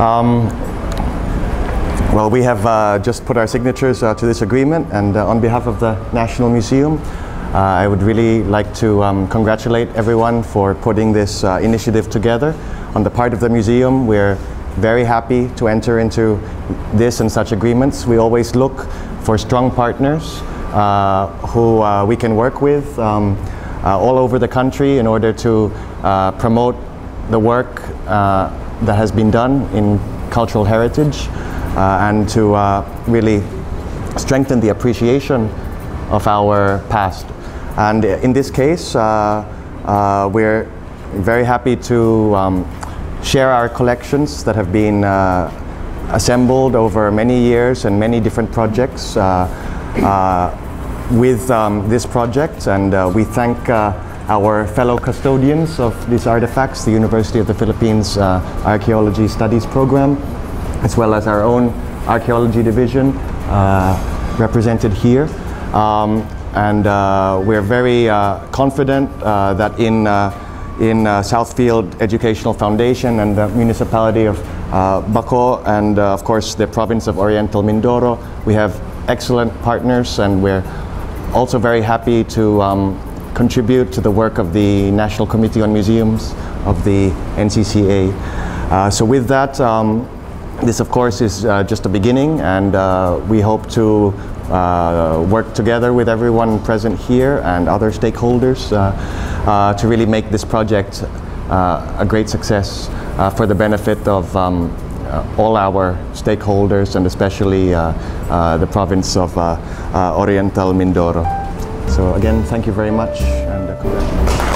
Um, well, we have uh, just put our signatures uh, to this agreement, and uh, on behalf of the National Museum, uh, I would really like to um, congratulate everyone for putting this uh, initiative together. On the part of the museum, we're very happy to enter into this and such agreements. We always look for strong partners uh, who we can work with um, all over the country in order to promote the work that has been done in cultural heritage uh, and to uh, really strengthen the appreciation of our past. And in this case, uh, we're very happy to um, share our collections that have been assembled over many years and many different projects with um, this project. And we thank our fellow custodians of these artifacts, the University of the Philippines uh, Archaeology Studies Program, as well as our own archaeology division uh, represented here. Um, and uh, we're very uh, confident uh, that in, uh, in Southfield Educational Foundation and the municipality of Baco and of course the province of Oriental Mindoro, we have excellent partners and we're also very happy to um, contribute to the work of the National Committee on Museums of the NCCA. Uh, so with that, um, this, of course, is uh, just a beginning, and uh, we hope to uh, work together with everyone present here and other stakeholders uh, uh, to really make this project a great success for the benefit of um, all our stakeholders and especially the province of Oriental Mindoro. So again, thank you very much and uh, congratulations.